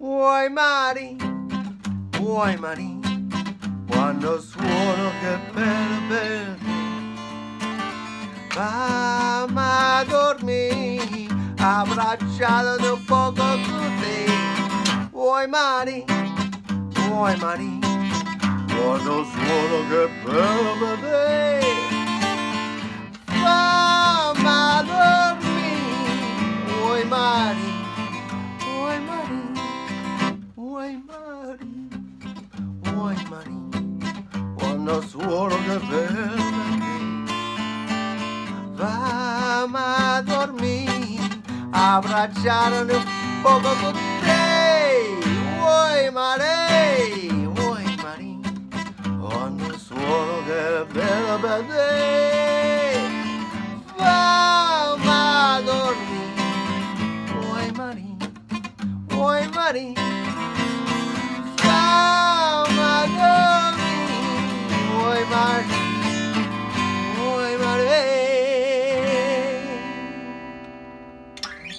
Vuoi Mari, vuoi Mari, quando suono che bello te. Fammi a dormire, abbracciato da un poco con te. Vuoi Mari, vuoi Mari, quando suono che bello te. Fammi a dormire, vuoi Mari, Mari, vuoi Mari, quando suono che bello per a dormire, abbracciarmi un poco con te. Quando suono che per te. A dormire, vuoi Mari, vuoi Mari.